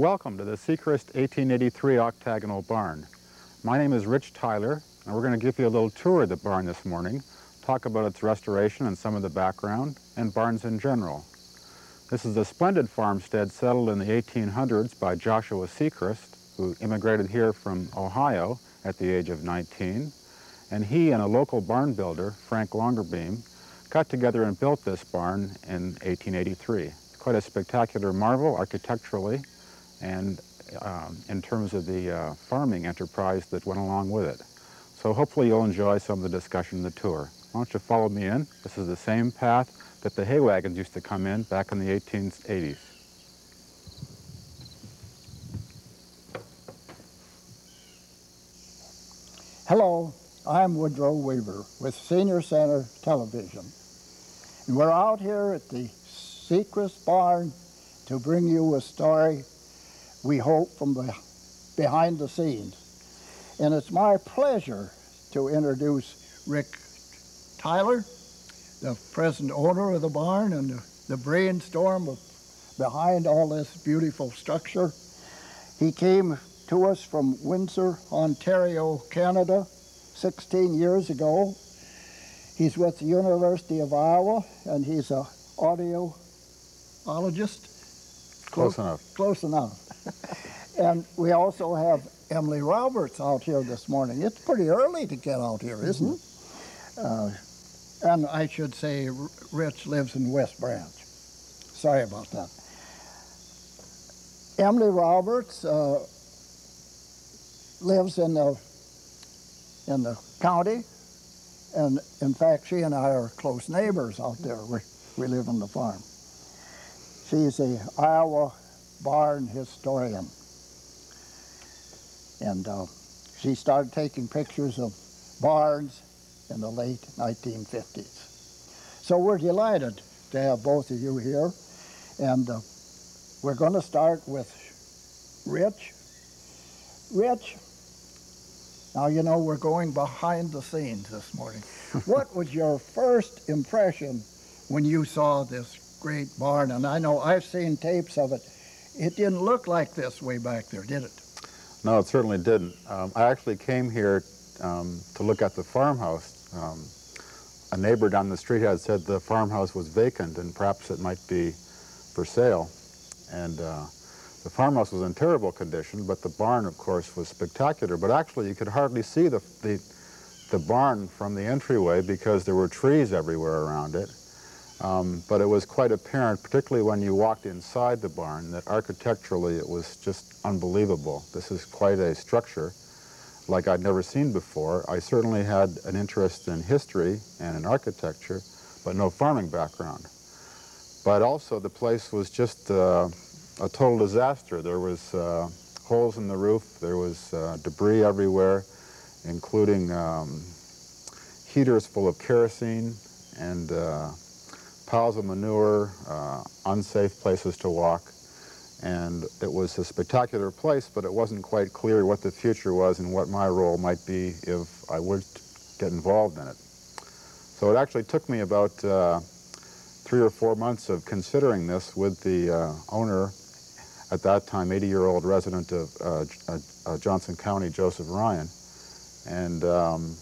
Welcome to the Secrest 1883 Octagonal Barn. My name is Rich Tyler, and we're going to give you a little tour of the barn this morning, talk about its restoration and some of the background, and barns in general. This is a splendid farmstead settled in the 1800s by Joshua Secrest, who immigrated here from Ohio at the age of 19. And he and a local barn builder, Frank Longerbeam, got together and built this barn in 1883. Quite a spectacular marvel architecturally and um, in terms of the uh, farming enterprise that went along with it. So hopefully you'll enjoy some of the discussion in the tour. Why don't you follow me in? This is the same path that the hay wagons used to come in back in the 1880s. Hello, I'm Woodrow Weeber with Senior Center Television. And we're out here at the Secrest Barn to bring you a story, we hope, from the, behind the scenes. And it's my pleasure to introduce Rick Tyler, the present owner of the barn and the, the brainstorm of, behind all this beautiful structure. He came to us from Windsor, Ontario, Canada, 16 years ago. He's with the University of Iowa, and he's a audiologist. Close, enough. Close enough. and we also have Emily Roberts out here this morning. It's pretty early to get out here, isn't mm -hmm. it? Uh, and I should say Rich lives in West Branch. Sorry about that. Emily Roberts uh, lives in the in the county, and in fact, she and I are close neighbors out there. We we live on the farm. She's a Iowa barn historian, and uh, she started taking pictures of barns in the late 1950s. So we're delighted to have both of you here. And uh, we're going to start with Rich. Rich, now you know we're going behind the scenes this morning. what was your first impression when you saw this great barn? And I know I've seen tapes of it. It didn't look like this way back there, did it? No, it certainly didn't. Um, I actually came here um, to look at the farmhouse um, a neighbor down the street had said the farmhouse was vacant and perhaps it might be for sale. And uh, the farmhouse was in terrible condition, but the barn, of course, was spectacular. But actually, you could hardly see the, the, the barn from the entryway because there were trees everywhere around it. Um, but it was quite apparent, particularly when you walked inside the barn, that architecturally it was just unbelievable. This is quite a structure like I'd never seen before. I certainly had an interest in history and in architecture, but no farming background. But also the place was just uh, a total disaster. There was uh, holes in the roof, there was uh, debris everywhere, including um, heaters full of kerosene and uh, piles of manure, uh, unsafe places to walk. And it was a spectacular place, but it wasn't quite clear what the future was and what my role might be if I would get involved in it. So it actually took me about uh, three or four months of considering this with the uh, owner, at that time 80-year-old resident of uh, uh, Johnson County, Joseph Ryan. And um,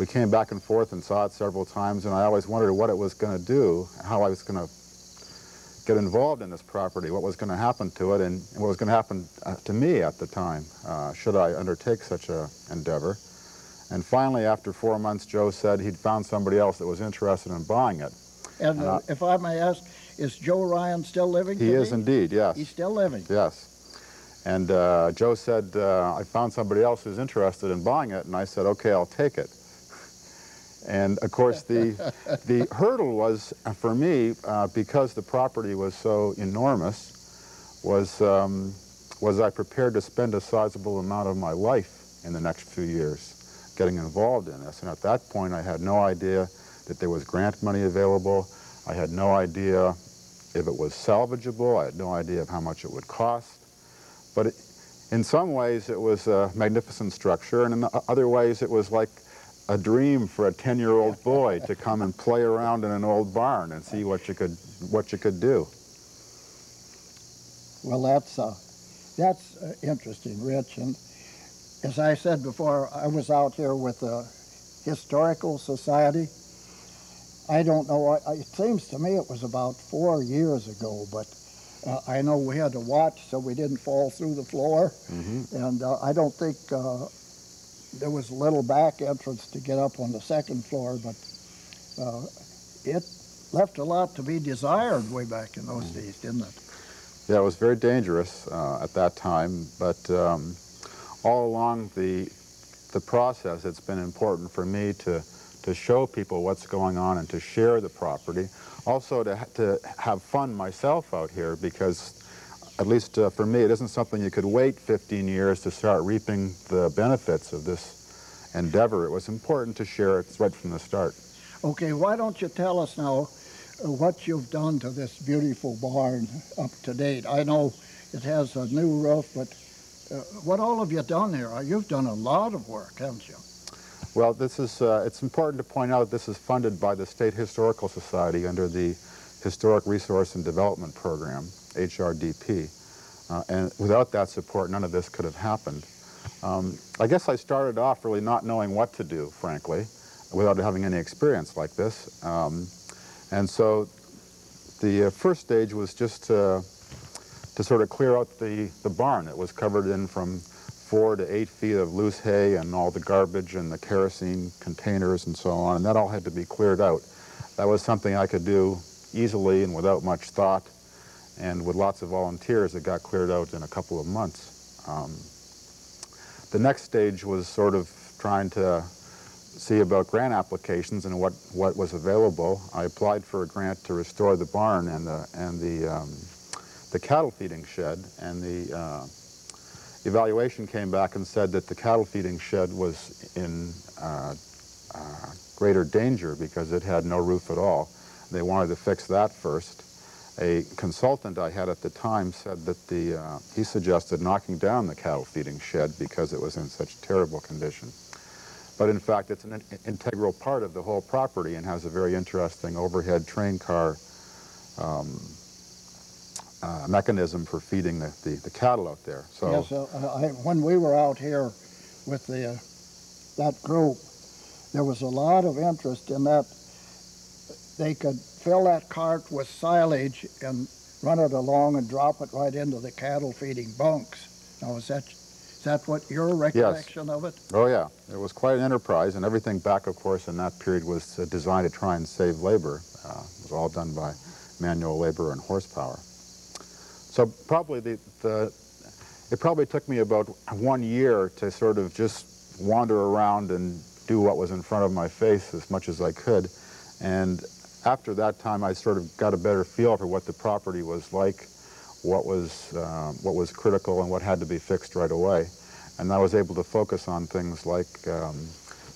we came back and forth and saw it several times, and I always wondered what it was going to do, how I was going to get involved in this property, what was going to happen to it, and what was going to happen uh, to me at the time, uh, should I undertake such an endeavor. And finally, after four months, Joe said he'd found somebody else that was interested in buying it. And uh, if I may ask, is Joe Ryan still living? He is indeed, yes. He's still living? Yes. And uh, Joe said, uh, I found somebody else who's interested in buying it, and I said, okay, I'll take it. And of course, the, the hurdle was, uh, for me, uh, because the property was so enormous, was, um, was I prepared to spend a sizable amount of my life in the next few years getting involved in this. And at that point, I had no idea that there was grant money available. I had no idea if it was salvageable. I had no idea of how much it would cost. But it, in some ways, it was a magnificent structure, and in other ways, it was like a dream for a 10-year-old boy to come and play around in an old barn and see what you could what you could do. Well, that's uh, That's uh, interesting, Rich. And as I said before, I was out here with the Historical Society. I don't know, it seems to me it was about four years ago, but uh, I know we had to watch so we didn't fall through the floor. And uh, I don't think uh, there was a little back entrance to get up on the second floor, but uh, it left a lot to be desired way back in those days, didn't it? Yeah, it was very dangerous uh, at that time, but um, all along the the process, it's been important for me to to show people what's going on and to share the property. Also to ha- to have fun myself out here because. At least uh, for me, it isn't something you could wait 15 years to start reaping the benefits of this endeavor. It was important to share it right from the start. Okay, why don't you tell us now uh, what you've done to this beautiful barn up to date? I know it has a new roof, but uh, what all have you done here? Uh, You've done a lot of work, haven't you? Well, this is, uh, it's important to point out this is funded by the State Historical Society under the Historic Resource and Development Program, HRDP. Uh, and without that support, none of this could have happened. Um, I guess I started off really not knowing what to do, frankly, without having any experience like this. Um, and so the uh, first stage was just to, to sort of clear out the, the barn. It was covered in from four to eight feet of loose hay and all the garbage and the kerosene containers and so on, and that all had to be cleared out. That was something I could do easily and without much thought, and with lots of volunteers, it got cleared out in a couple of months. Um, the next stage was sort of trying to see about grant applications and what, what was available. I applied for a grant to restore the barn and the, and the, um, the cattle feeding shed, and the uh, evaluation came back and said that the cattle feeding shed was in uh, uh, greater danger because it had no roof at all. They wanted to fix that first. A consultant I had at the time said that the, uh, he suggested knocking down the cattle feeding shed because it was in such terrible condition. But in fact, it's an in- integral part of the whole property and has a very interesting overhead train car um, uh, mechanism for feeding the, the, the cattle out there. So Yes, uh, I, when we were out here with the, uh, that group, there was a lot of interest in that. They could fill that cart with silage and run it along and drop it right into the cattle feeding bunks. Now, is that, is that what your recollection of it? Oh, yeah. It was quite an enterprise, and everything back, of course, in that period was uh, designed to try and save labor. Uh, it was all done by manual labor and horsepower. So probably the, the, it probably took me about one year to sort of just wander around and do what was in front of my face as much as I could. And after that time, I sort of got a better feel for what the property was like, what was, uh, what was critical and what had to be fixed right away. And I was able to focus on things like um,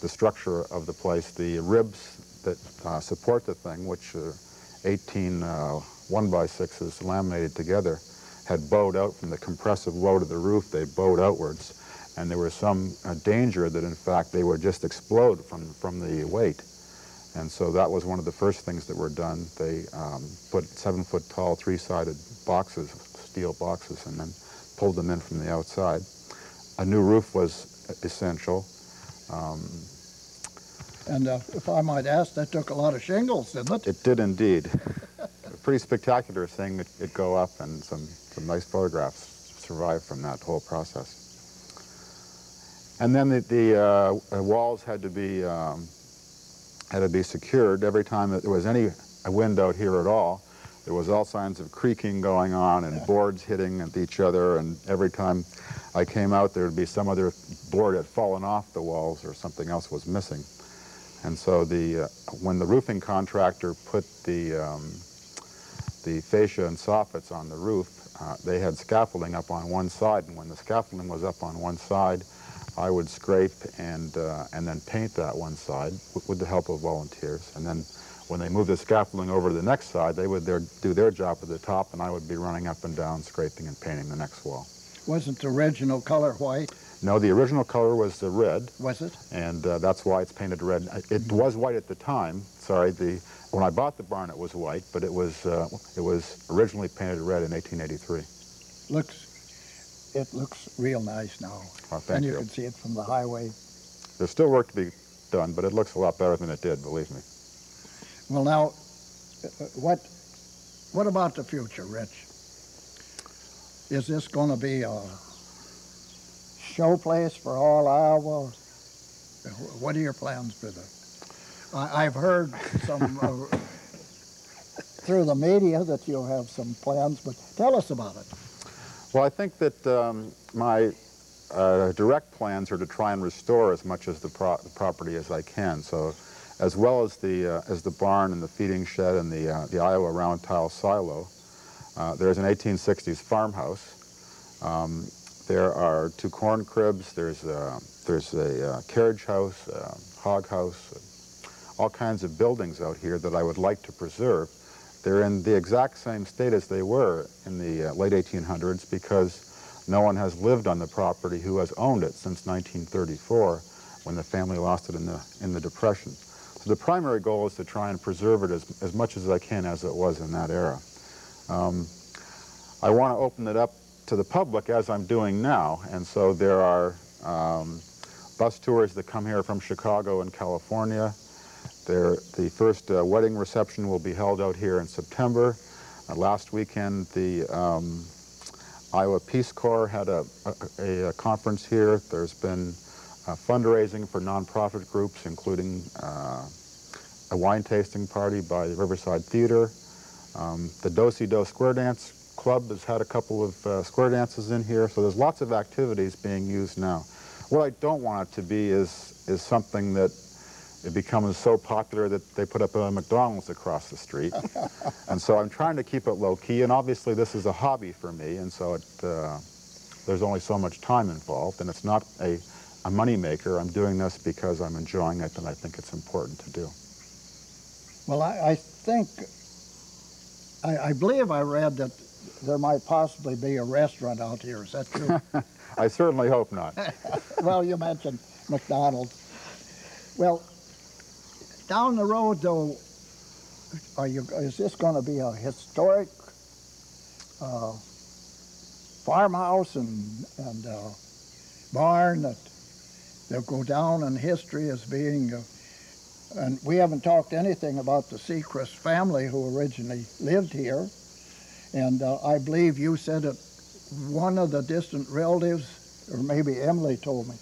the structure of the place, the ribs that uh, support the thing, which are 18 uh, one by sixes laminated together, had bowed out from the compressive load of the roof. They bowed outwards, and there was some uh, danger that, in fact, they would just explode from from the weight. And so that was one of the first things that were done. They um, put seven-foot tall, three-sided boxes, steel boxes, and then pulled them in from the outside. A new roof was essential. Um, And uh, if I might ask, that took a lot of shingles, didn't it? It did indeed. A pretty spectacular seeing it, it go up, and some, some nice photographs survived from that whole process. And then the, the uh, walls had to be um, had to be secured every time that there was any wind out here at all. There was all signs of creaking going on and boards hitting at each other, and every time I came out, there would be some other board had fallen off the walls or something else was missing. And so the, uh, when the roofing contractor put the, um, the fascia and soffits on the roof, uh, they had scaffolding up on one side, and when the scaffolding was up on one side, I would scrape and, uh, and then paint that one side with, with the help of volunteers. And then when they moved the scaffolding over to the next side, they would their, do their job at the top, and I would be running up and down, scraping and painting the next wall. Wasn't the original color white, No, the original color was the red, was it? and uh, that's why it's painted red. It was white at the time. Sorry, the when I bought the barn, it was white, but it was uh, it was originally painted red in 1883. Looks, it looks real nice now. Thank and you, you. can see it from the highway. There's still work to be done, but it looks a lot better than it did, believe me. Well, now, uh, what what about the future, Rich? Is this going to be a show place for all Iowa? What are your plans for the? I, I've heard some uh, through the media that you'll have some plans, but tell us about it. Well, I think that um, my uh, direct plans are to try and restore as much of the, pro the property as I can. So, as well as the uh, as the barn and the feeding shed and the uh, the Iowa round tile silo, uh, there's an 1860s farmhouse. Um, there are two corn cribs. There's a, there's a uh, carriage house, a hog house, all kinds of buildings out here that I would like to preserve. They're in the exact same state as they were in the uh, late 1800s because no one has lived on the property who has owned it since 1934 when the family lost it in the, in the Depression. So the primary goal is to try and preserve it as, as much as I can as it was in that era. Um, I want to open it up to the public as I'm doing now, and so there are um, bus tours that come here from Chicago and California. There, the first uh, wedding reception will be held out here in September. Uh, last weekend, the um, Iowa Peace Corps had a, a, a, conference here. There's been uh, fundraising for nonprofit groups, including uh, a wine tasting party by the Riverside Theater. Um, the Do-Si-Do Square Dance Club has had a couple of uh, square dances in here, so there's lots of activities being used now. What I don't want it to be is, is something that it becomes so popular that they put up a McDonald's across the street. and so I'm trying to keep it low key, and obviously this is a hobby for me, and so it, uh, there's only so much time involved, and it's not a, a money maker. I'm doing this because I'm enjoying it, and I think it's important to do. Well, I, I think, I, I believe I read that there might possibly be a restaurant out here. Is that true? I certainly hope not. well, you mentioned McDonald's. Well, down the road, though, are you, is this going to be a historic uh, farmhouse and, and uh, barn that they'll go down in history as being, and we haven't talked anything about the Secrest family who originally lived here. And uh, I believe you said that one of the distant relatives, or maybe Emily told me,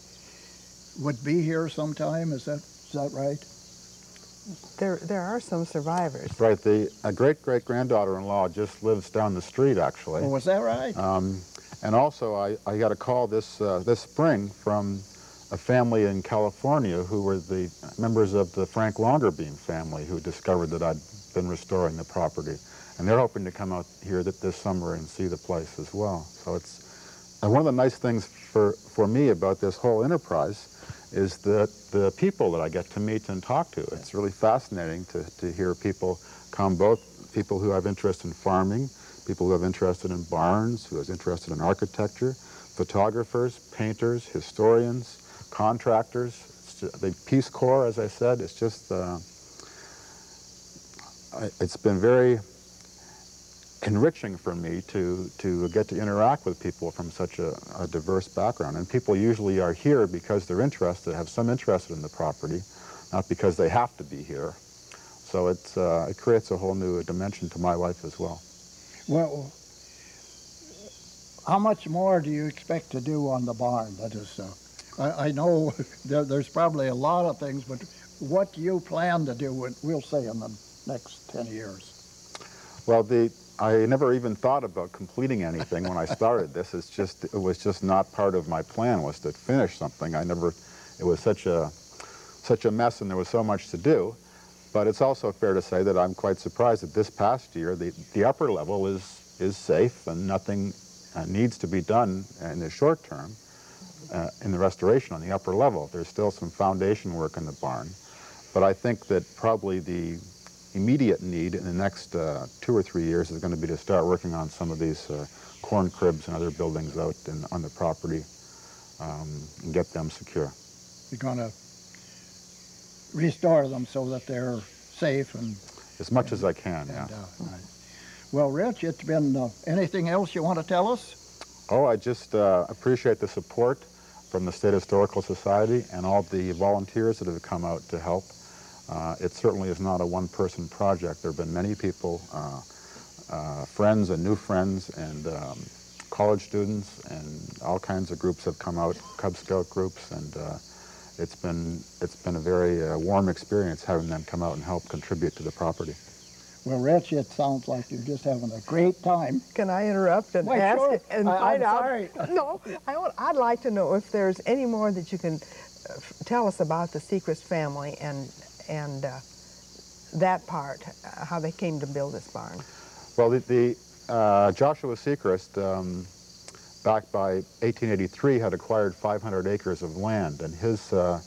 would be here sometime. Is that, is that right? There, there are some survivors. Right. The a great-great-granddaughter-in-law just lives down the street, actually. Oh, was that right? Um, and also, I, I got a call this, uh, this spring from a family in California who were the members of the Frank Longerbeam family who discovered that I'd been restoring the property. And they're hoping to come out here this summer and see the place as well. So it's and one of the nice things for, for me about this whole enterprise is that the people that I get to meet and talk to. It's really fascinating to, to hear people come, both people who have interest in farming, people who have interest in barns, who have interested in architecture, photographers, painters, historians, contractors, the Peace Corps, as I said, it's just, uh, it's been very enriching for me to, to get to interact with people from such a, a, diverse background. And people usually are here because they're interested, have some interest in the property, not because they have to be here. So it's, uh, it creates a whole new dimension to my life as well. Well, how much more do you expect to do on the barn? That is, uh, I, I, know there, there's probably a lot of things, but what do you plan to do, we'll say, in the next 10 years? Well, the, I never even thought about completing anything when I started this. It's just, it was just not part of my plan was to finish something. I never, it was such a, such a mess and there was so much to do. But it's also fair to say that I'm quite surprised that this past year, the, the upper level is, is safe and nothing uh, needs to be done in the short term uh, in the restoration on the upper level. There's still some foundation work in the barn. But I think that probably the immediate need in the next uh, two or three years is going to be to start working on some of these uh, corn cribs and other buildings out in, on the property um, and get them secure. You're going to restore them so that they're safe and... As much and, as I can, and, yeah. Uh, right. Well, Rich, it's been, uh, anything else you want to tell us? Oh, I just uh, appreciate the support from the State Historical Society and all the volunteers that have come out to help. Uh, it certainly is not a one-person project. There have been many people, uh, uh, friends and new friends and um, college students and all kinds of groups have come out, Cub Scout groups, and uh, it's been, it's been a very uh, warm experience having them come out and help contribute to the property. Well, Rich, it sounds like you're just having a great time. Can I interrupt and Why, ask sure. and I- find I'm out? sorry. No, I want, I'd like to know if there's any more that you can uh, f- tell us about the Secrest family and and uh, that part, uh, how they came to build this barn. Well, the, the uh, Joshua Secrest, um, back by 1883, had acquired 500 acres of land, and his uh,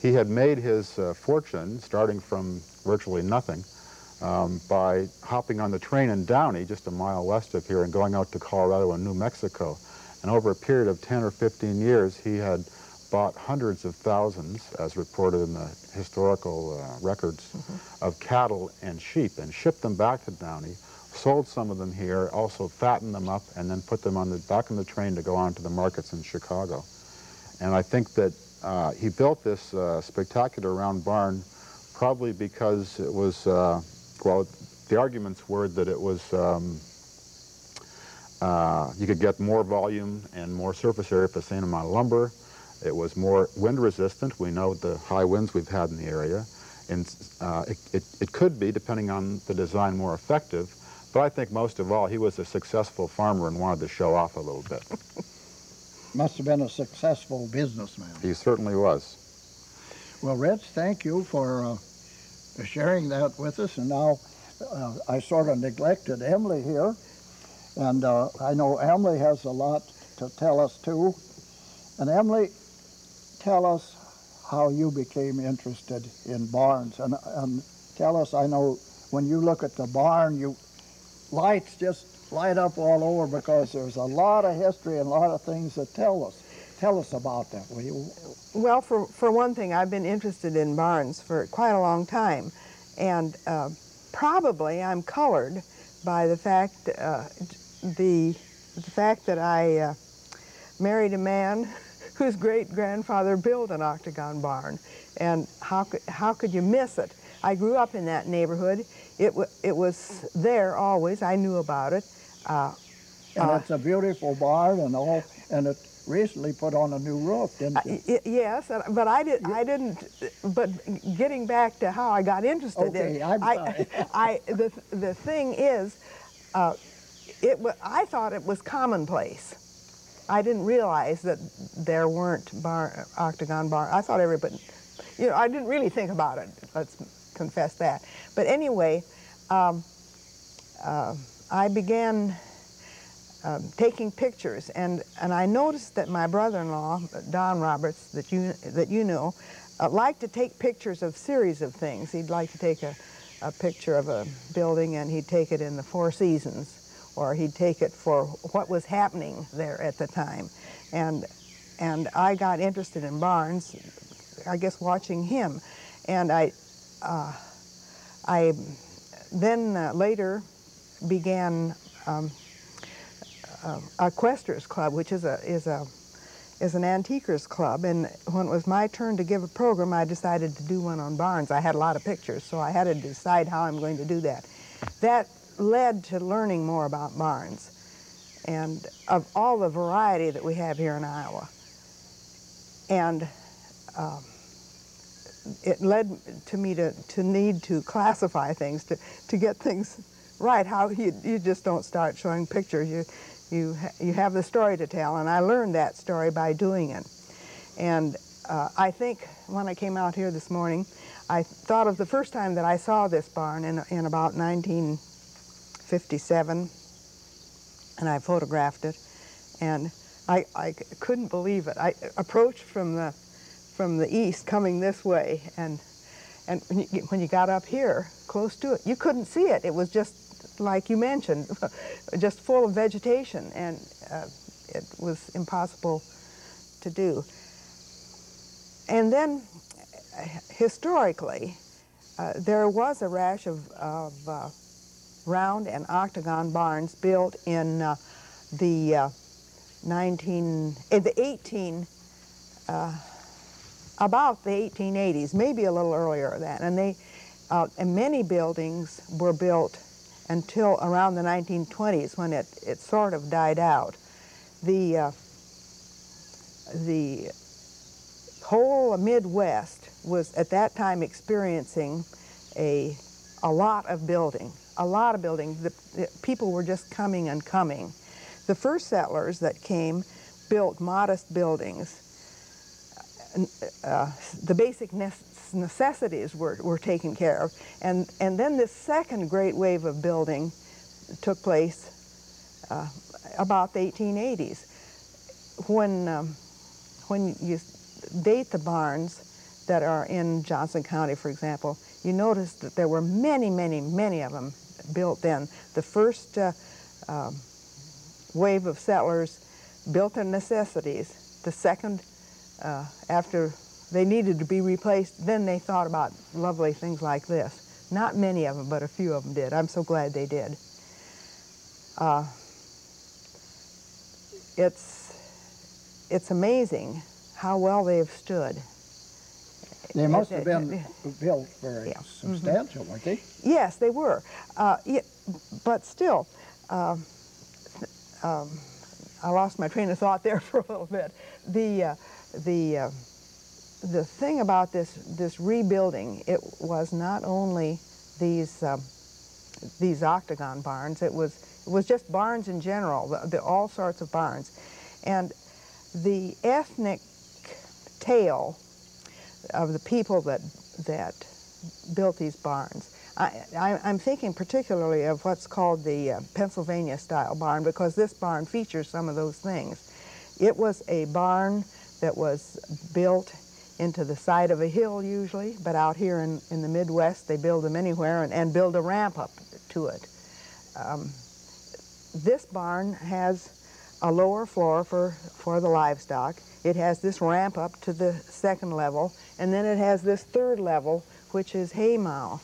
he had made his uh, fortune starting from virtually nothing um, by hopping on the train in Downey, just a mile west of here, and going out to Colorado and New Mexico. And over a period of 10 or 15 years, he had bought hundreds of thousands, as reported in the historical uh, records, of cattle and sheep and shipped them back to Downey, sold some of them here, also fattened them up, and then put them on the back on the train to go on to the markets in Chicago. And I think that uh, he built this uh, spectacular round barn probably because it was, uh, well, the arguments were that it was, um, uh, you could get more volume and more surface area for the same amount of lumber. It was more wind resistant. We know the high winds we've had in the area. And uh, it, it, it could be, depending on the design, more effective. But I think most of all, he was a successful farmer and wanted to show off a little bit. Must have been a successful businessman. He certainly was. Well, Rich, thank you for uh, sharing that with us. And now uh, I sort of neglected Emily here. And uh, I know Emily has a lot to tell us too. And Emily, tell us how you became interested in barns. And, and tell us, I know when you look at the barn, you lights just light up all over because there's a lot of history and a lot of things that tell us. Tell us about that, will you? Well, for, for one thing, I've been interested in barns for quite a long time. And uh, probably I'm colored by the fact, uh, the, the fact that I uh, married a man whose great-grandfather built an octagon barn. And how could, how could you miss it? I grew up in that neighborhood. It, it was there always. I knew about it. Uh, And Uh, it's a beautiful barn and all, and it recently put on a new roof, didn't it? Y- yes, but I did. I didn't. But getting back to how I got interested Okay, in, I'm I, sorry. I the the thing is, uh, it I thought it was commonplace. I didn't realize that there weren't bar, octagon bar. I thought everybody, you know, I didn't really think about it. Let's confess that. But anyway, um, uh, I began um, taking pictures, and, and I noticed that my brother-in-law, Don Roberts, that you, that you know, uh, liked to take pictures of series of things. He'd like to take a, a picture of a building and he'd take it in the Four Seasons, or he'd take it for what was happening there at the time. And, and I got interested in barns, I guess watching him. And I, uh, I then uh, later began um, uh, Equestrians Club, which is a is a is an antiquers club. And when it was my turn to give a program, I decided to do one on barns. I had a lot of pictures, so I had to decide how I'm going to do that. That led to learning more about barns and of all the variety that we have here in Iowa. And um, it led to me to, to need to classify things, to, to get things right. How you, you just don't start showing pictures. You, you, ha you have the story to tell, and I learned that story by doing it. And uh, I think when I came out here this morning, I thought of the first time that I saw this barn in, in about 1957, and I photographed it, and I, I couldn't believe it. I approached from the, from the east coming this way, and, and when you, when you got up here, close to it, you couldn't see it. It was just like you mentioned, just full of vegetation, and uh, it was impossible to do. And then, uh, historically, uh, there was a rash of, of uh, round and octagon barns built in uh, the uh, 19, in the 18, uh, about the 1880s, maybe a little earlier than that. And they, uh, and many buildings were built until around the 1920s when it, it sort of died out. The, uh, the whole Midwest was at that time experiencing a, a lot of building, a lot of buildings. The, the people were just coming and coming. The first settlers that came built modest buildings. Uh, the basic necessities were, were taken care of. And, and then this second great wave of building took place uh, about the 1880s. When, um, when you date the barns that are in Johnson County, for example, you notice that there were many, many, many of them built then. The first uh, um, wave of settlers built their necessities. The second, uh, after they needed to be replaced, then they thought about lovely things like this. Not many of them, but a few of them did. I'm so glad they did. Uh, it's, it's amazing how well they've stood. They must have been built very yeah. substantial, mm -hmm. weren't they? Yes, they were. Uh, yeah, but still, uh, um, I lost my train of thought there for a little bit. The, uh, the, uh, the thing about this, this rebuilding, it was not only these, um, these octagon barns, it was, it was just barns in general, the, the, all sorts of barns. And the ethnic tale of the people that, that built these barns. I, am thinking particularly of what's called the uh, Pennsylvania style barn because this barn features some of those things. It was a barn that was built into the side of a hill usually, but out here in, in the Midwest they build them anywhere and, and build a ramp up to it. Um, this barn has a lower floor for, for the livestock. It has this ramp up to the second level, and then it has this third level, which is hay mow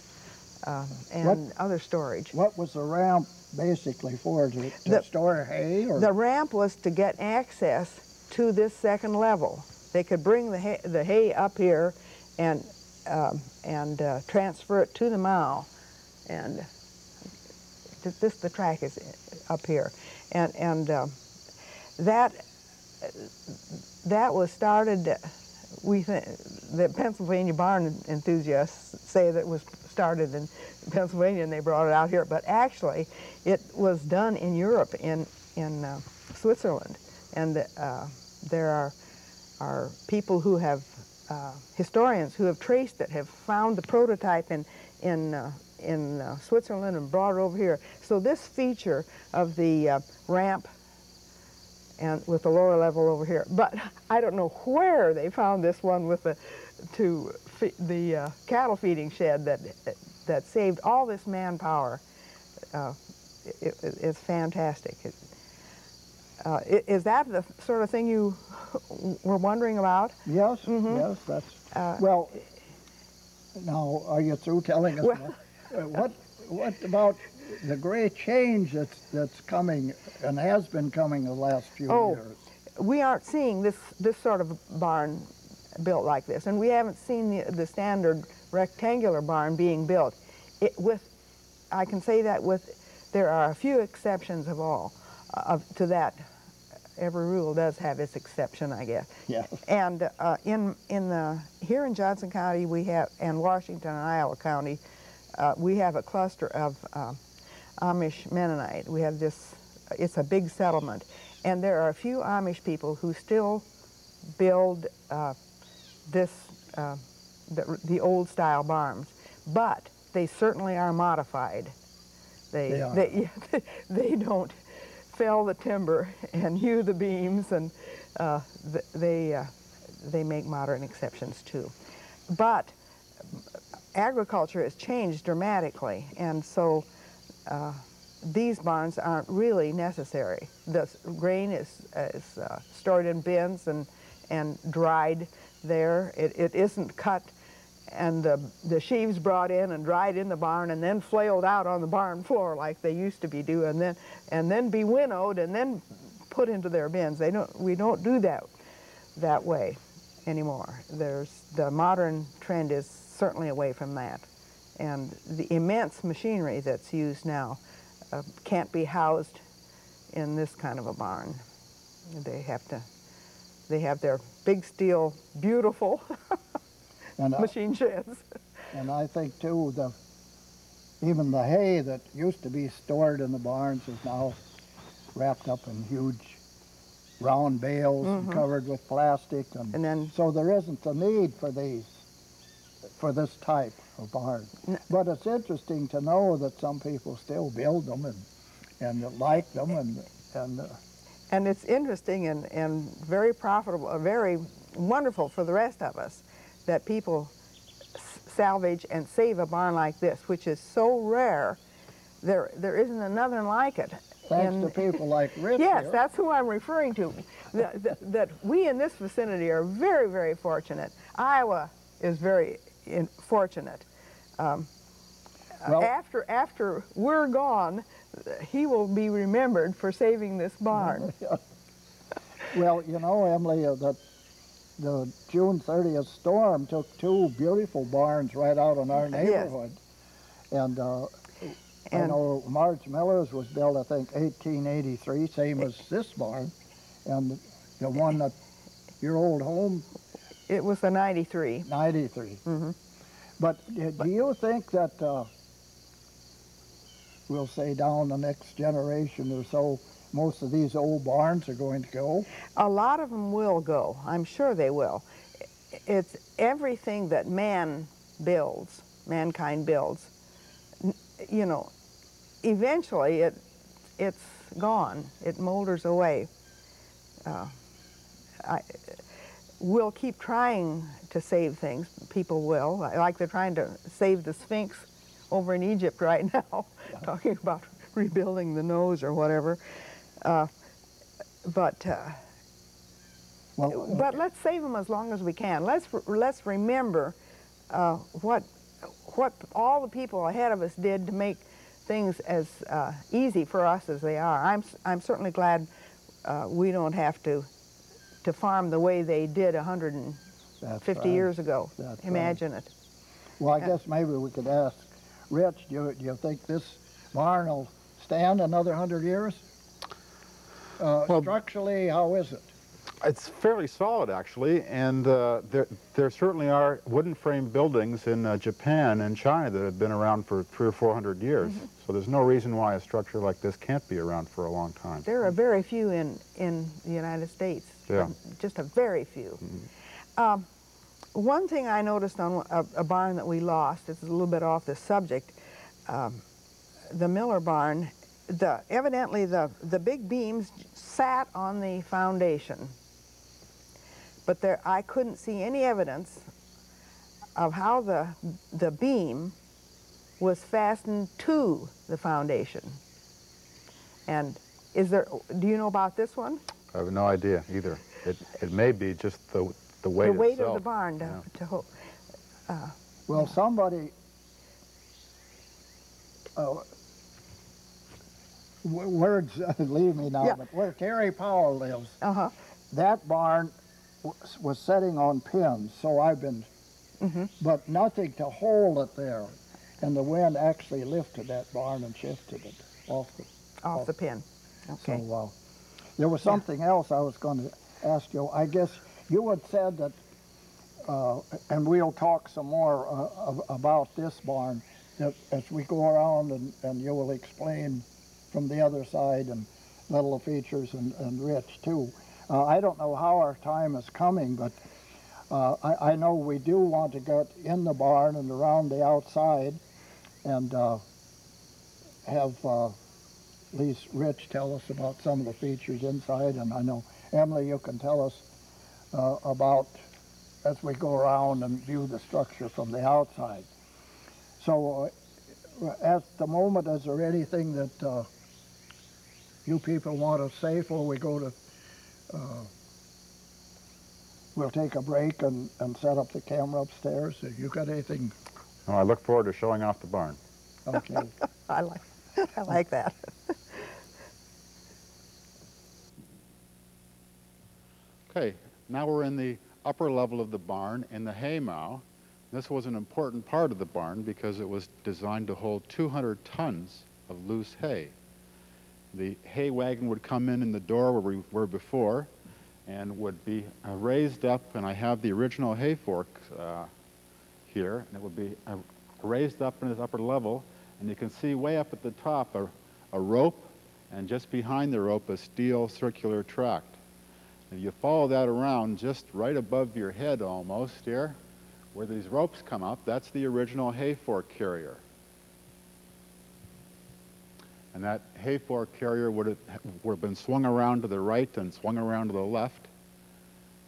um, and what, other storage. What was the ramp basically for? To, to the, store hay? Or? The ramp was to get access to this second level. They could bring the hay, the hay up here and, um, and uh, transfer it to the mow. And this, the track is up here. And, and uh, that, that was started, we think, the Pennsylvania barn enthusiasts say that was started in Pennsylvania and they brought it out here, but actually it was done in Europe, in, in uh, Switzerland. And uh, there are, are people who have, uh, historians who have traced it, have found the prototype in, in, uh, in uh, Switzerland and brought it over here. So this feature of the uh, ramp and with the lower level over here. But I don't know where they found this one with the to the uh, cattle feeding shed that that saved all this manpower. Uh, it, it, it's fantastic. It, uh, is that the sort of thing you were wondering about? Yes, mm -hmm. yes, that's, uh, well, now are you through telling us well, what, what about the great change that's, that's coming and has been coming the last few oh, years? We aren't seeing this, this sort of barn built like this. And we haven't seen the, the standard rectangular barn being built. It, with, I can say that with, there are a few exceptions of all, uh, of, to that. Every rule does have its exception, I guess. Yeah. And uh, in, in the, here in Johnson County, we have, and Washington and Iowa County, uh, we have a cluster of uh, Amish Mennonite. We have this, it's a big settlement. And there are a few Amish people who still build uh, this, uh, the, the, old style barns, but they certainly are modified. They, they, are. they, they don't fell the timber and hew the beams, and uh, they, uh, they make modern exceptions too. But agriculture has changed dramatically, and so uh, these barns aren't really necessary. The grain is, is uh, stored in bins and, and dried there. It, it isn't cut and the, the sheaves brought in and dried in the barn and then flailed out on the barn floor like they used to be doing, and then, and then be winnowed and then put into their bins. They don't. We don't do that that way anymore. There's the modern trend is certainly away from that, and the immense machinery that's used now uh, can't be housed in this kind of a barn. They have to. They have their big steel, beautiful And, I- machine sheds. and I think too, the, even the hay that used to be stored in the barns is now wrapped up in huge round bales and covered with plastic. And, Mm-hmm. And then- so there isn't the need for these, for this type of barn. But it's interesting to know that some people still build them and, and like them and, and uh, And it's interesting and, and very profitable, uh, very wonderful for the rest of us that people s- salvage and save a barn like this, which is so rare. There, there isn't another like it. thanks in- to people like Rich Yes, here. that's who I'm referring to. That, that, that we in this vicinity are very, very fortunate. Iowa is very in, fortunate. Um, Well- after, after we're gone, he will be remembered for saving this barn. Well, you know, Emily, uh, that the June 30th storm took two beautiful barns right out in our neighborhood. And, uh, I know Marge Miller's was built, I think, 1883, same as this barn. And the one that your old home, It was a 93. 93. Mhm. But uh, do you think that, uh, we'll say down the next generation or so, most of these old barns are going to go? A lot of them will go. I'm sure they will. It's everything that man builds, mankind builds. You know, eventually it it's gone. It molders away. Uh, I, we'll keep trying to save things. People will, like they're trying to save the Sphinx over in Egypt right now, talking about rebuilding the nose or whatever. Uh, but. Uh, Well, but let's save them as long as we can. Let's let's remember uh, what what all the people ahead of us did to make things as uh, easy for us as they are. I'm I'm certainly glad uh, we don't have to to farm the way they did 150 right. years ago. That's right. Imagine it. Well, I guess maybe we could ask Rich, do you, do you think this barn will stand another hundred years? Uh, Well- structurally, how is it? It's fairly solid, actually, and uh, there, there certainly are wooden frame buildings in uh, Japan and China that have been around for three or four hundred years. Mm-hmm. So there's no reason why a structure like this can't be around for a long time. There are very few in, in the United States. Yeah. Just a very few. Um, one thing I noticed on a, a barn that we lost, is a little bit off the subject, um, the Miller barn, the, evidently the, the big beams sat on the foundation. But there, I couldn't see any evidence of how the, the beam was fastened to the foundation. And is there, do you know about this one? I have no idea either. It, it may be just the, the weight The weight itself. of the barn to, Yeah. to hold. Well, somebody, uh, w- words leave me now, Yeah. but where Terry Powell lives, Uh-huh. that barn was, was setting on pins, so I've been, Mhm. but nothing to hold it there. And the wind actually lifted that barn and shifted it off the Off the pin. Okay. So, uh, there was something else I was going to ask you. I guess you had said that, uh, and we'll talk some more uh, about this barn as we go around and, and you will explain from the other side and little features and, and Rich too. Uh, I don't know how our time is coming, but uh, I, I know we do want to get in the barn and around the outside and uh, have uh, least Rich tell us about some of the features inside, and I know Emily, you can tell us uh, about as we go around and view the structure from the outside. So, uh, at the moment, is there anything that uh, you people want to say before we go to? Uh, we'll take a break and, and set up the camera upstairs. Have you got anything? No, I look forward to showing off the barn. Okay. I like, I like that. Okay, now we're in the upper level of the barn in the haymow. This was an important part of the barn because it was designed to hold 200 tons of loose hay. The hay wagon would come in in the door where we were before and would be uh, raised up, and I have the original hay fork uh, here, and it would be uh, raised up in its upper level, and you can see way up at the top a, a rope, and just behind the rope a steel circular tract. If you follow that around just right above your head almost here, where these ropes come up, that's the original hay fork carrier. And that hay fork carrier would have, would have been swung around to the right and swung around to the left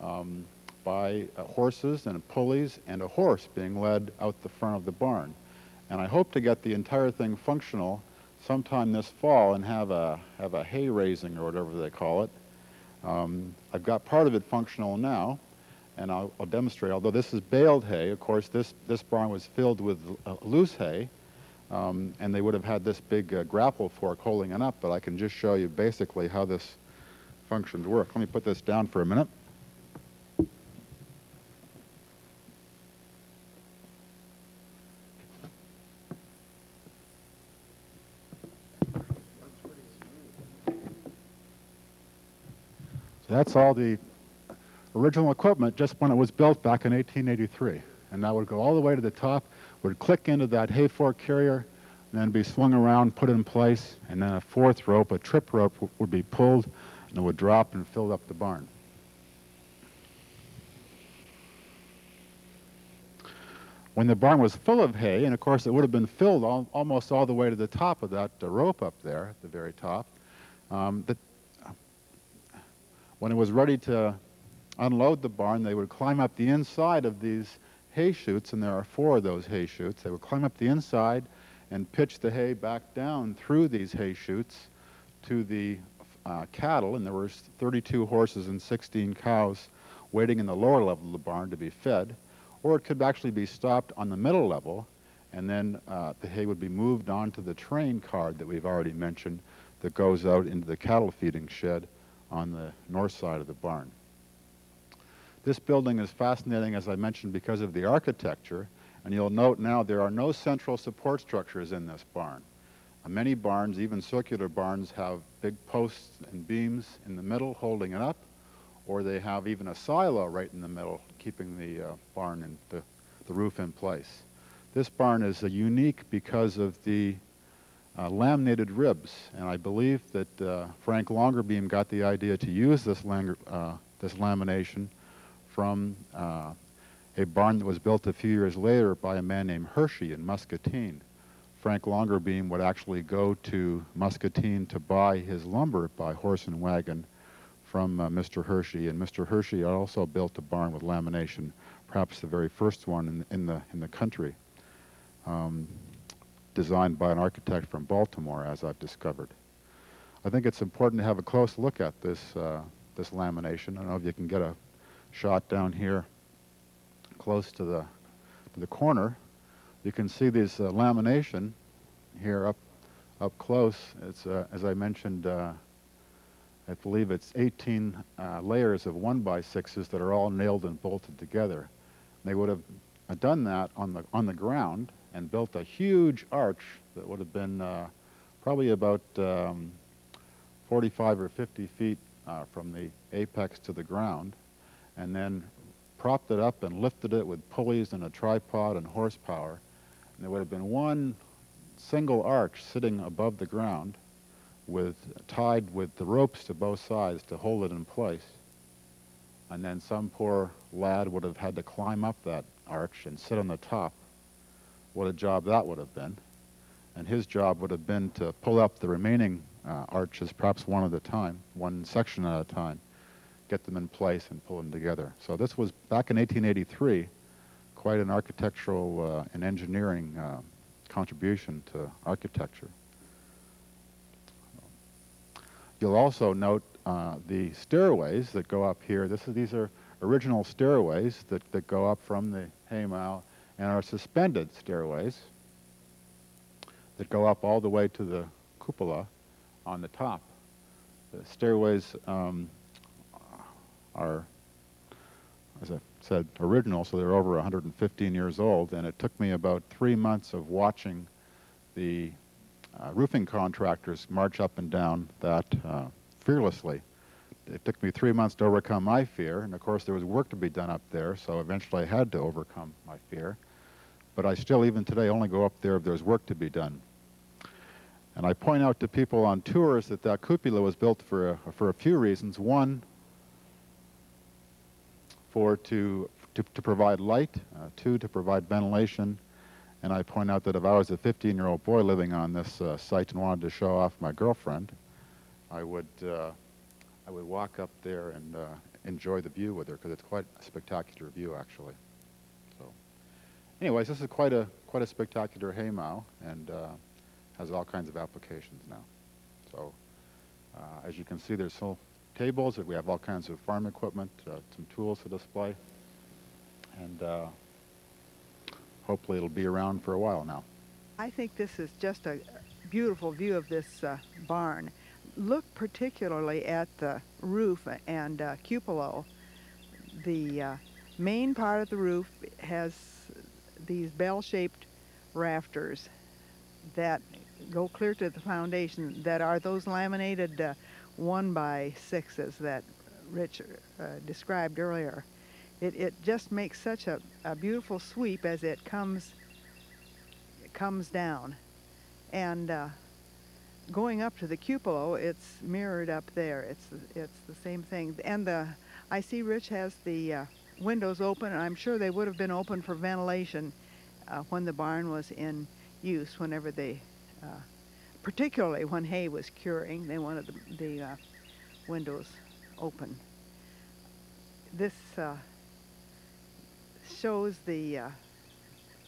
um, by uh, horses and pulleys and a horse being led out the front of the barn. And I hope to get the entire thing functional sometime this fall and have a, have a hay raising or whatever they call it. Um, I've got part of it functional now, and I'll, I'll, demonstrate. Although this is baled hay, of course, this, this barn was filled with uh, loose hay, um, and they would have had this big uh, grapple fork holding it up, but I can just show you basically how this functions work. Let me put this down for a minute. That's all the original equipment just when it was built back in 1883. And that would go all the way to the top, would click into that hay fork carrier, and then be swung around, put in place, and then a fourth rope, a trip rope, would be pulled, and it would drop and fill up the barn. When the barn was full of hay, and of course it would have been filled all, almost all the way to the top of that rope up there at the very top, um, the, when it was ready to unload the barn, they would climb up the inside of these hay chutes, and there are four of those hay chutes. They would climb up the inside and pitch the hay back down through these hay chutes to the uh, cattle, and there were 32 horses and 16 cows waiting in the lower level of the barn to be fed, or it could actually be stopped on the middle level, and then uh, the hay would be moved onto the train card that we've already mentioned that goes out into the cattle feeding shed on the north side of the barn. This building is fascinating, as I mentioned, because of the architecture, and you'll note now there are no central support structures in this barn. Uh, many barns, even circular barns, have big posts and beams in the middle holding it up, or they have even a silo right in the middle keeping the uh, barn and the, the roof in place. This barn is unique because of the uh, laminated ribs, and I believe that uh, Frank Longerbeam got the idea to use this, uh, this lamination from uh, a barn that was built a few years later by a man named Hershey in Muscatine. Frank Longerbeam would actually go to Muscatine to buy his lumber by horse and wagon from uh, Mr. Hershey, and Mr. Hershey also built a barn with lamination, perhaps the very first one in, in the, in the country. Um, designed by an architect from Baltimore, as I've discovered. I think it's important to have a close look at this, uh, this lamination. I don't know if you can get a shot down here close to the, to the corner. You can see this uh, lamination here up, up close. It's, uh, as I mentioned, uh, I believe it's 18 uh, layers of 1 by 6s that are all nailed and bolted together. They would have done that on the, on the ground and built a huge arch that would have been uh, probably about um, 45 or 50 feet uh, from the apex to the ground, and then propped it up and lifted it with pulleys and a tripod and horsepower. And there would have been one single arch sitting above the ground with tied with the ropes to both sides to hold it in place. And then some poor lad would have had to climb up that arch and sit on the top what a job that would have been. And his job would have been to pull up the remaining uh, arches, perhaps one at a time, one section at a time, get them in place and pull them together. So this was back in 1883, quite an architectural uh, and engineering uh, contribution to architecture. You'll also note uh, the stairways that go up here. This is, these are original stairways that, that go up from the haymow and are suspended stairways that go up all the way to the cupola on the top. The stairways um, are as I said, original, so they're over 115 years old, and it took me about three months of watching the uh, roofing contractors march up and down that uh, fearlessly. It took me three months to overcome my fear, and of course there was work to be done up there, so eventually I had to overcome my fear. But I still, even today, only go up there if there's work to be done. And I point out to people on tours that that cupola was built for a, for a few reasons. One, for to, to, to provide light, uh, two, to provide ventilation, and I point out that if I was a 15-year-old boy living on this uh, site and wanted to show off my girlfriend, I would, uh, I would walk up there and uh, enjoy the view with her because it's quite a spectacular view, actually. So, anyways, this is quite a quite a spectacular haymow and uh, has all kinds of applications now. So, uh, as you can see, there's still tables. We have all kinds of farm equipment, uh, some tools to display, and hopefully it'll be around for a while now. I think this is just a beautiful view of this uh, barn. Look particularly at the roof and uh, cupola. The uh, main part of the roof has these bell-shaped rafters that go clear to the foundation that are those laminated uh, one by sixes that Rich uh, described earlier. It, it just makes such a, a beautiful sweep as it comes it comes down. And uh, going up to the cupola, it's mirrored up there. It's, it's the same thing. And the, I see Rich has the uh, windows open, and I'm sure they would have been open for ventilation uh, when the barn was in use, whenever they, uh, particularly when hay was curing, they wanted the, the uh, windows open. This uh, shows the uh,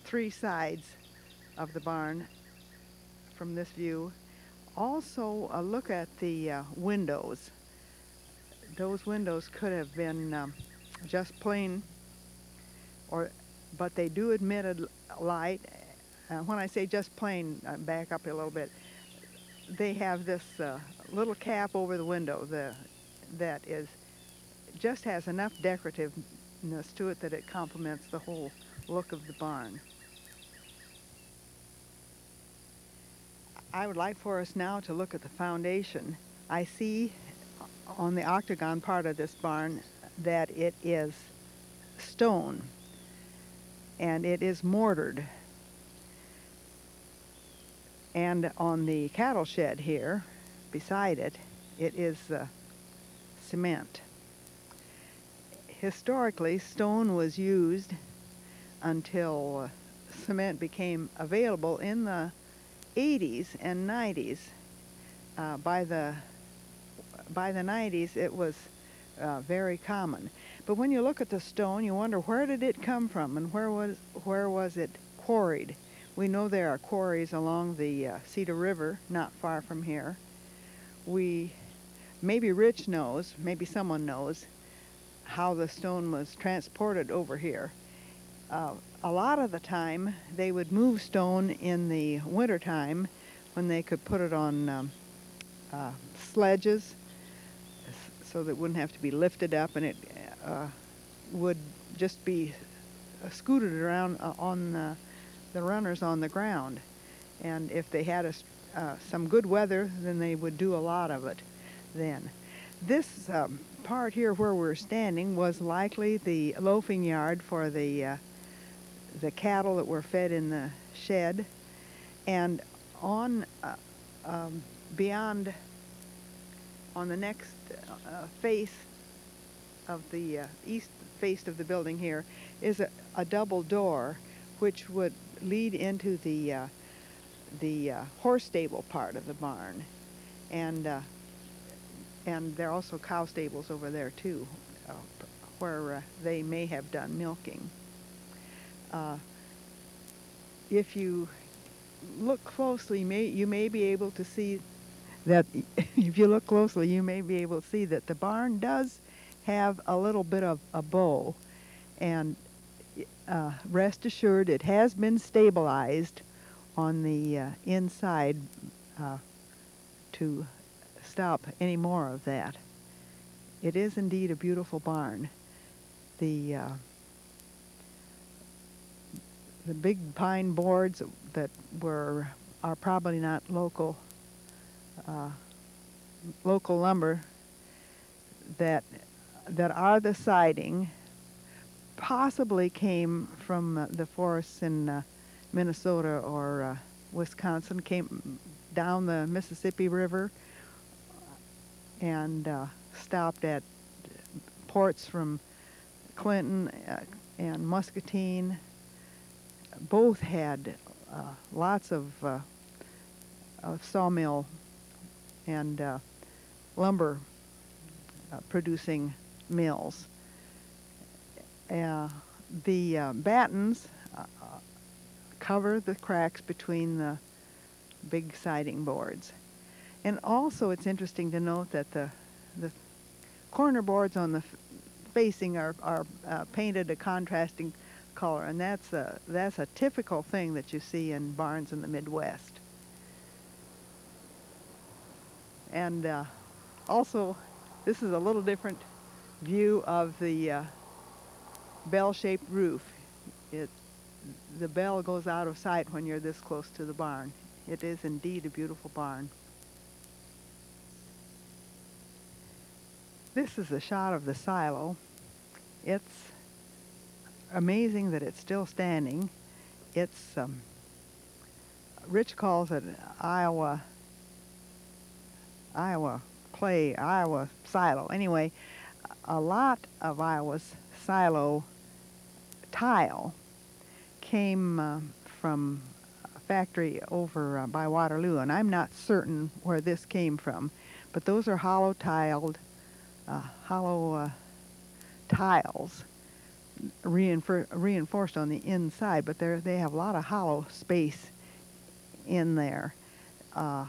three sides of the barn from this view. Also, a look at the uh, windows. Those windows could have been um, just plain, or, but they do admit a light. Uh, when I say just plain, I back up a little bit. They have this uh, little cap over the window the, that is just has enough decorativeness to it that it complements the whole look of the barn. I would like for us now to look at the foundation. I see on the octagon part of this barn that it is stone and it is mortared. And on the cattle shed here, beside it, it is uh, cement historically, stone was used until uh, cement became available in the 80s and 90s. Uh, by the by the 90s, it was uh, very common. But when you look at the stone, you wonder where did it come from and where was where was it quarried? We know there are quarries along the uh, Cedar River, not far from here. We maybe Rich knows, maybe someone knows how the stone was transported over here. Uh, a lot of the time, they would move stone in the wintertime when they could put it on um, uh, sledges so that it wouldn't have to be lifted up and it uh, would just be uh, scooted around uh, on the, the, runners on the ground. And if they had a, uh, some good weather, then they would do a lot of it then. This um, part here where we're standing was likely the loafing yard for the uh, the cattle that were fed in the shed, and on uh, um, beyond on the next uh, face of the uh, east face of the building here is a, a, double door which would lead into the uh, the uh, horse stable part of the barn and and there are also cow stables over there too, uh, where uh, they may have done milking. Uh, if you look closely, may, you may be able to see that, if you look closely, you may be able to see that the barn does have a little bit of a bow. And uh, rest assured, it has been stabilized on the uh, inside uh, to stop any more of that. It is indeed a beautiful barn. the uh, the big pine boards that were are probably not local uh, local lumber that that are the siding possibly came from uh, the forests in uh, Minnesota or uh, Wisconsin came down the Mississippi River and uh, stopped at ports from Clinton uh, and Muscatine. Both had uh, lots of, uh, of sawmill and uh, lumber uh, producing mills. Uh, the battens cover the cracks between the big siding boards. And also it's interesting to note that the, the corner boards on the facing are, are uh, painted a contrasting color, and that's a, that's a typical thing that you see in barns in the Midwest. And uh, also, this is a little different view of the uh, bell-shaped roof. It, the bell goes out of sight when you're this close to the barn. It is indeed a beautiful barn. This is a shot of the silo. It's amazing that it's still standing. It's, um, Rich calls it Iowa, Iowa clay, Iowa silo. Anyway, a lot of Iowa's silo tile came uh, from a factory over uh, by Waterloo, and I'm not certain where this came from, but those are hollow tiled, uh, hollow uh, tiles reinfor- reinforced on the inside, but they they have a lot of hollow space in there. Uh,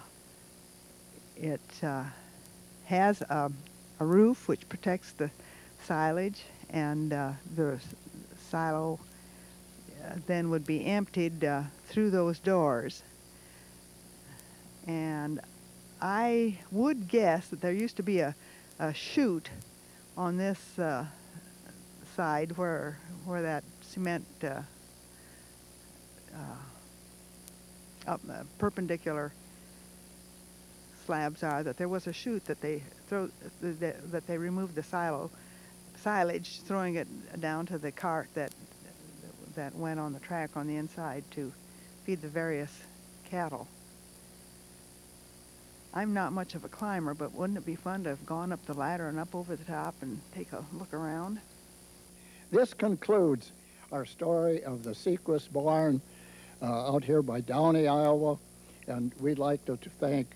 it uh, has a, a roof which protects the silage, and uh, the silo uh, then would be emptied uh, through those doors. And I would guess that there used to be a, a chute on this uh, side where where that cement uh, uh, up, uh, perpendicular slabs are. That there was a chute that they throw that, that they removed the silo silage, throwing it down to the cart that that went on the track on the inside to feed the various cattle. I'm not much of a climber, but wouldn't it be fun to have gone up the ladder and up over the top and take a look around? This concludes our story of the Secrest Barn uh, out here by Downey, Iowa. And we'd like to, to thank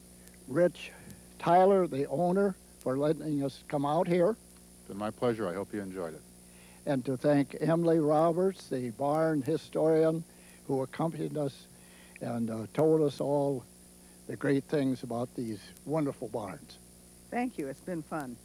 Rich Tyler, the owner, for letting us come out here. It's been my pleasure. I hope you enjoyed it. And to thank Emily Roberts, the barn historian, who accompanied us and uh, told us all the great things about these wonderful barns. Thank you. It's been fun.